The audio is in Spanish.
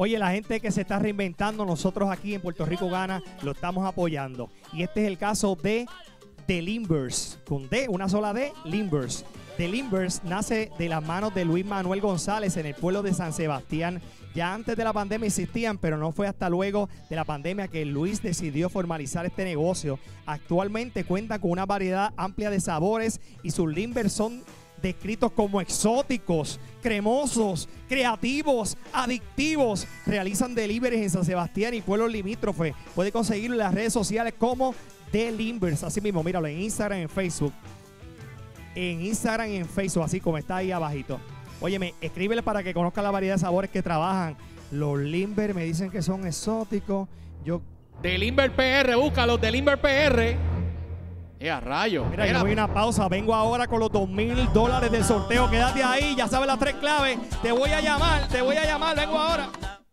Oye, la gente que se está reinventando, nosotros aquí en Puerto Rico Gana, lo estamos apoyando. Y este es el caso de The Limbers, con D, una sola D, Limbers. The Limbers nace de las manos de Luis Manuel González en el pueblo de San Sebastián. Ya antes de la pandemia existían, pero no fue hasta luego de la pandemia que Luis decidió formalizar este negocio. Actualmente cuenta con una variedad amplia de sabores y sus Limbers son descritos como exóticos, cremosos, creativos, adictivos. Realizan deliveries en San Sebastián y pueblos limítrofes. Puede conseguirlo en las redes sociales como The Limbers. Así mismo, míralo en Instagram, en Facebook. En Instagram y en Facebook, así como está ahí abajito. Óyeme, escríbele para que conozca la variedad de sabores que trabajan. Los Limber me dicen que son exóticos. Yo, De Limber PR, búscalos, de Limber PR. Eh, a rayo. mira, Mira, yo voy a una pausa. Vengo ahora con los dos mil dólares del sorteo. Quédate ahí, ya sabes las tres claves. Te voy a llamar, te voy a llamar. Vengo ahora.